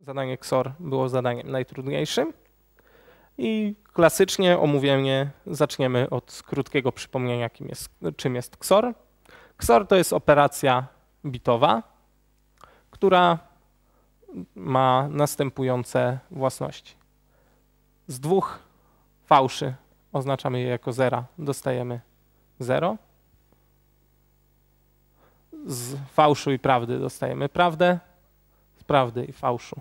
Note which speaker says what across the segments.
Speaker 1: Zadanie XOR było zadaniem najtrudniejszym. I klasycznie omówienie zaczniemy od krótkiego przypomnienia, jest, czym jest XOR. XOR to jest operacja bitowa, która ma następujące własności. Z dwóch fałszy oznaczamy je jako zera, dostajemy 0. Z fałszu i prawdy dostajemy prawdę, z prawdy i fałszu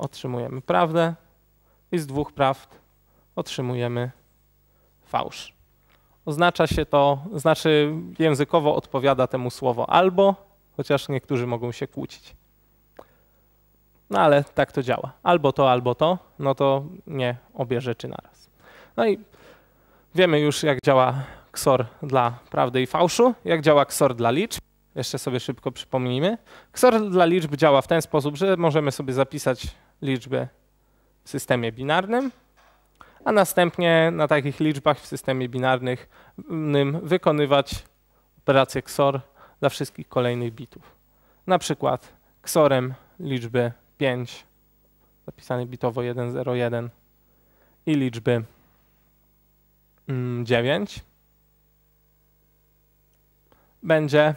Speaker 1: otrzymujemy prawdę i z dwóch prawd otrzymujemy fałsz. Oznacza się to, znaczy językowo odpowiada temu słowo albo, chociaż niektórzy mogą się kłócić. No ale tak to działa. Albo to, albo to, no to nie obie rzeczy naraz. No i wiemy już, jak działa XOR dla prawdy i fałszu, jak działa XOR dla liczb. Jeszcze sobie szybko przypomnijmy. XOR dla liczb działa w ten sposób, że możemy sobie zapisać liczby w systemie binarnym, a następnie na takich liczbach w systemie binarnym wykonywać operację XOR dla wszystkich kolejnych bitów. Na przykład XORem liczby 5, zapisane bitowo 101 i liczby 9 mm, będzie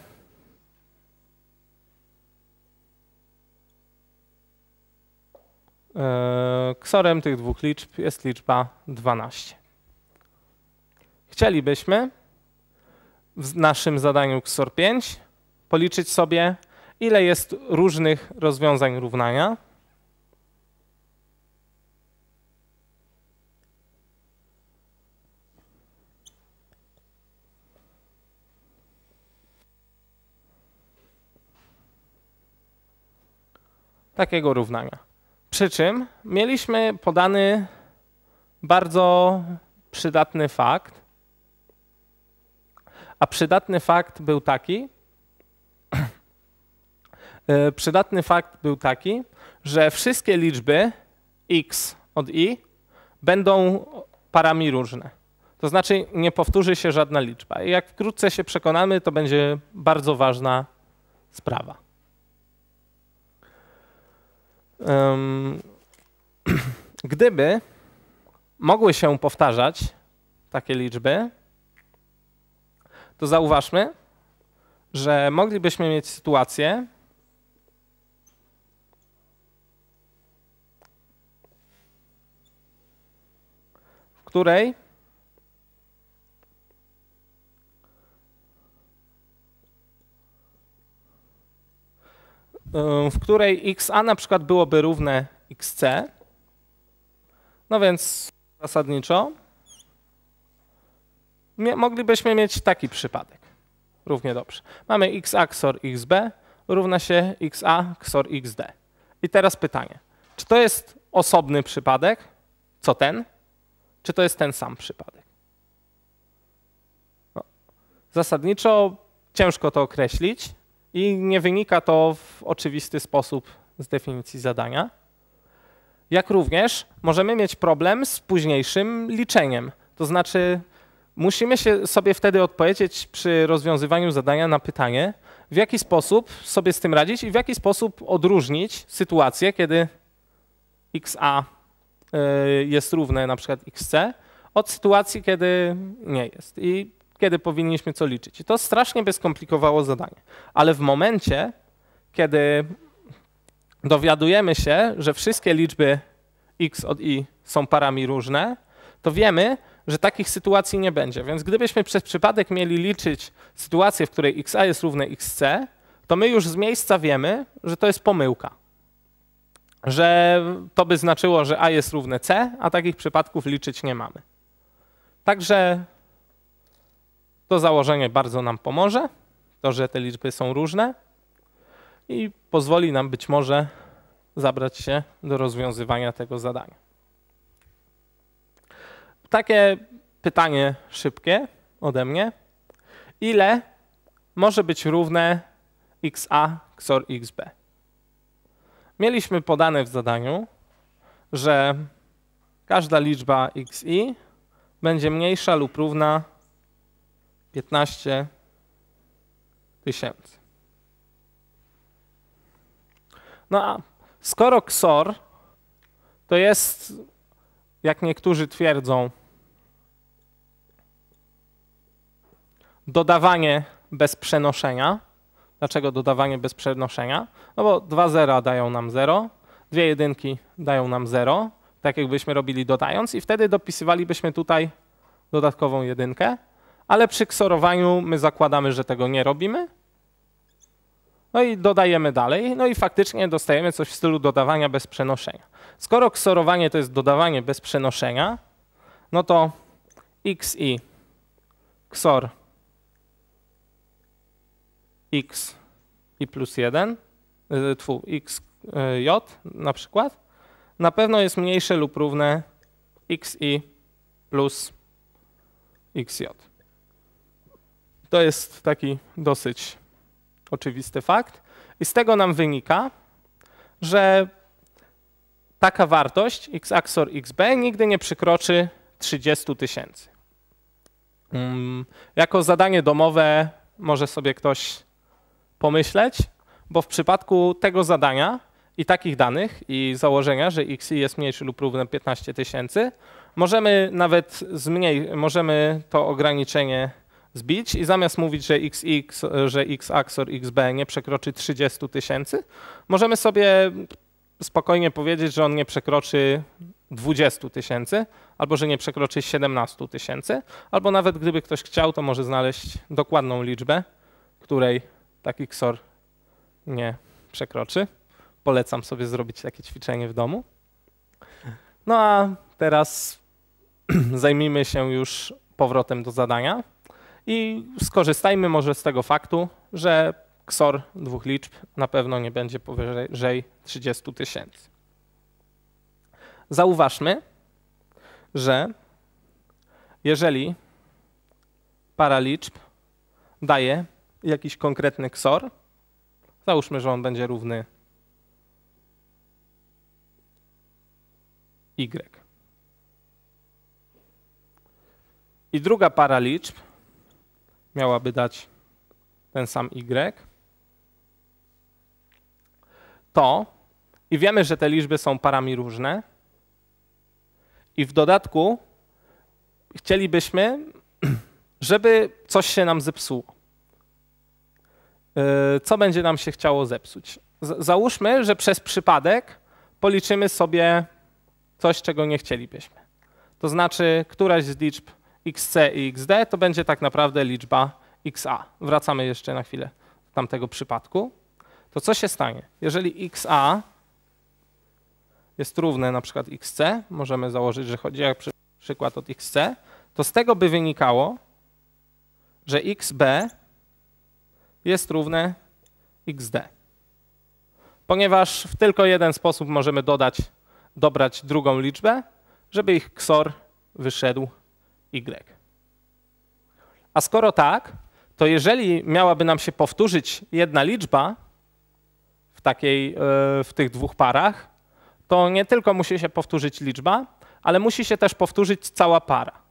Speaker 1: ksorem tych dwóch liczb jest liczba 12. Chcielibyśmy w naszym zadaniu XOR 5 policzyć sobie, ile jest różnych rozwiązań równania. Takiego równania. Przy czym mieliśmy podany bardzo przydatny fakt, a przydatny fakt był taki, E, przydatny fakt był taki, że wszystkie liczby x od i będą parami różne. To znaczy nie powtórzy się żadna liczba. I jak wkrótce się przekonamy, to będzie bardzo ważna sprawa. Gdyby mogły się powtarzać takie liczby, to zauważmy, że moglibyśmy mieć sytuację, której w której xa na przykład byłoby równe xc. No więc zasadniczo moglibyśmy mieć taki przypadek. Równie dobrze. Mamy xa XOR xb równa się xa XOR xd. I teraz pytanie, czy to jest osobny przypadek, co ten? Czy to jest ten sam przypadek? No, zasadniczo ciężko to określić i nie wynika to w oczywisty sposób z definicji zadania. Jak również możemy mieć problem z późniejszym liczeniem. To znaczy, musimy się sobie wtedy odpowiedzieć przy rozwiązywaniu zadania na pytanie, w jaki sposób sobie z tym radzić i w jaki sposób odróżnić sytuację, kiedy xa Y, jest równe na przykład xc, od sytuacji, kiedy nie jest i kiedy powinniśmy co liczyć. I to strasznie by skomplikowało zadanie. Ale w momencie, kiedy dowiadujemy się, że wszystkie liczby x od i są parami różne, to wiemy, że takich sytuacji nie będzie. Więc gdybyśmy przez przypadek mieli liczyć sytuację, w której xa jest równe xc, to my już z miejsca wiemy, że to jest pomyłka że to by znaczyło, że A jest równe C, a takich przypadków liczyć nie mamy. Także to założenie bardzo nam pomoże, to, że te liczby są różne i pozwoli nam być może zabrać się do rozwiązywania tego zadania. Takie pytanie szybkie ode mnie. Ile może być równe xa XOR xb? Mieliśmy podane w zadaniu, że każda liczba xi będzie mniejsza lub równa 15 tysięcy. No a Skoro XOR to jest, jak niektórzy twierdzą, dodawanie bez przenoszenia. Dlaczego dodawanie bez przenoszenia? No bo dwa zera dają nam 0, dwie jedynki dają nam 0, tak jakbyśmy robili dodając i wtedy dopisywalibyśmy tutaj dodatkową jedynkę, ale przy ksorowaniu my zakładamy, że tego nie robimy. No i dodajemy dalej, no i faktycznie dostajemy coś w stylu dodawania bez przenoszenia. Skoro ksorowanie to jest dodawanie bez przenoszenia, no to x i ksor x i plus 1, y, tfu, x y, j na przykład, na pewno jest mniejsze lub równe x i plus xj. To jest taki dosyć oczywisty fakt. I z tego nam wynika, że taka wartość x xb nigdy nie przekroczy 30 tysięcy. Um, jako zadanie domowe może sobie ktoś pomyśleć, bo w przypadku tego zadania i takich danych i założenia, że xi jest mniejszy lub równy 15 tysięcy, możemy nawet zmniej, możemy to ograniczenie zbić i zamiast mówić, że xx, że x XOR xb nie przekroczy 30 tysięcy, możemy sobie spokojnie powiedzieć, że on nie przekroczy 20 tysięcy, albo że nie przekroczy 17 tysięcy, albo nawet gdyby ktoś chciał, to może znaleźć dokładną liczbę, której taki XOR nie przekroczy. Polecam sobie zrobić takie ćwiczenie w domu. No a teraz zajmijmy się już powrotem do zadania i skorzystajmy może z tego faktu, że XOR dwóch liczb na pewno nie będzie powyżej 30 tysięcy. Zauważmy, że jeżeli para liczb daje jakiś konkretny XOR, załóżmy, że on będzie równy y. I druga para liczb miałaby dać ten sam y, to i wiemy, że te liczby są parami różne i w dodatku chcielibyśmy, żeby coś się nam zepsuło. Yy, co będzie nam się chciało zepsuć? Załóżmy, że przez przypadek policzymy sobie coś, czego nie chcielibyśmy. To znaczy, któraś z liczb xc i xd to będzie tak naprawdę liczba xa. Wracamy jeszcze na chwilę do tamtego przypadku. To co się stanie? Jeżeli xa jest równe na przykład xc, możemy założyć, że chodzi jak przykład od xc, to z tego by wynikało, że xb jest równe xd. Ponieważ w tylko jeden sposób możemy dodać, dobrać drugą liczbę, żeby ich XOR wyszedł y. A skoro tak, to jeżeli miałaby nam się powtórzyć jedna liczba w, takiej, e, w tych dwóch parach, to nie tylko musi się powtórzyć liczba, ale musi się też powtórzyć cała para.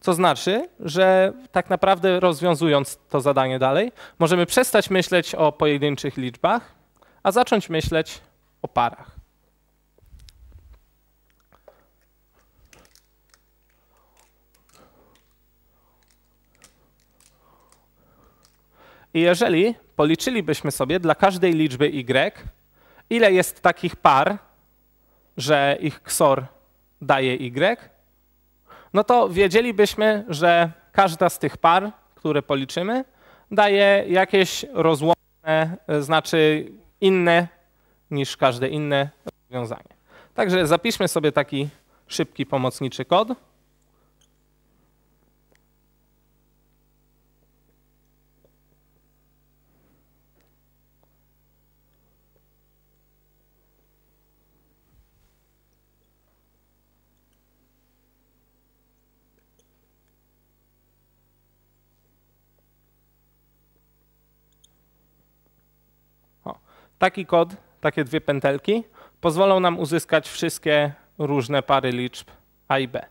Speaker 1: Co znaczy, że tak naprawdę rozwiązując to zadanie dalej, możemy przestać myśleć o pojedynczych liczbach, a zacząć myśleć o parach. I jeżeli policzylibyśmy sobie dla każdej liczby y, ile jest takich par, że ich XOR daje y, no to wiedzielibyśmy, że każda z tych par, które policzymy, daje jakieś rozłączne, znaczy inne niż każde inne rozwiązanie. Także zapiszmy sobie taki szybki pomocniczy kod. Taki kod, takie dwie pętelki pozwolą nam uzyskać wszystkie różne pary liczb A i B.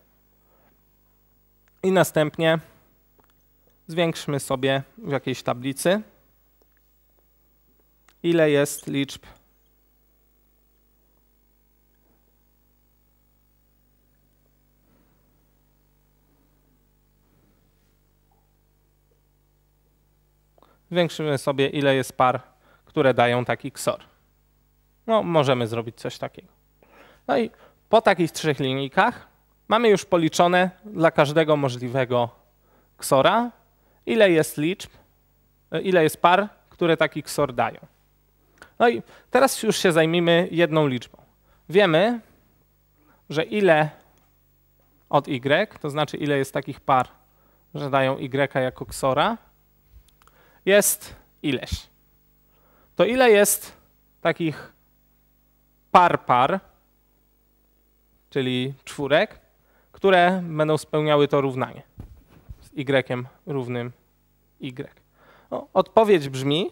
Speaker 1: I następnie zwiększmy sobie w jakiejś tablicy, ile jest liczb Zwiększymy sobie, ile jest par które dają taki XOR. No, możemy zrobić coś takiego. No i po takich trzech linijkach mamy już policzone dla każdego możliwego XORa, ile jest liczb, e, ile jest par, które taki XOR dają. No i teraz już się zajmijmy jedną liczbą. Wiemy, że ile od y, to znaczy ile jest takich par, że dają y jako XORa, jest ileś. To ile jest takich par par, czyli czwórek, które będą spełniały to równanie z y równym y. No, odpowiedź brzmi,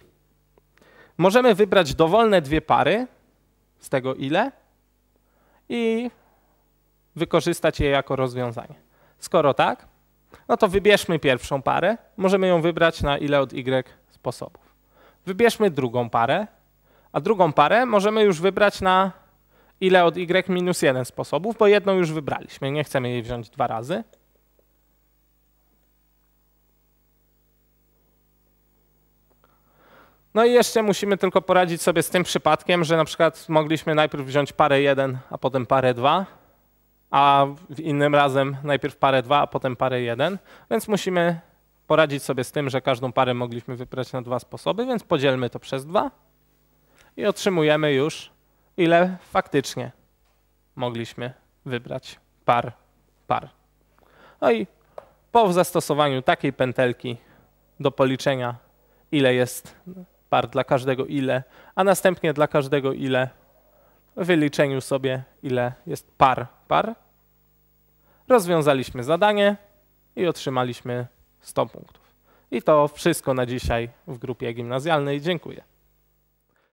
Speaker 1: możemy wybrać dowolne dwie pary z tego ile i wykorzystać je jako rozwiązanie. Skoro tak, no to wybierzmy pierwszą parę. Możemy ją wybrać na ile od y sposobów. Wybierzmy drugą parę, a drugą parę możemy już wybrać na ile od y minus 1 sposobów, bo jedną już wybraliśmy. Nie chcemy jej wziąć dwa razy. No i jeszcze musimy tylko poradzić sobie z tym przypadkiem, że na przykład mogliśmy najpierw wziąć parę 1, a potem parę 2, a innym razem najpierw parę 2, a potem parę 1, więc musimy poradzić sobie z tym, że każdą parę mogliśmy wybrać na dwa sposoby, więc podzielmy to przez 2 i otrzymujemy już, ile faktycznie mogliśmy wybrać par, par. No i po zastosowaniu takiej pętelki do policzenia, ile jest par dla każdego ile, a następnie dla każdego ile w wyliczeniu sobie, ile jest par par. Rozwiązaliśmy zadanie i otrzymaliśmy 100 punktów. I to wszystko na dzisiaj w grupie gimnazjalnej. Dziękuję.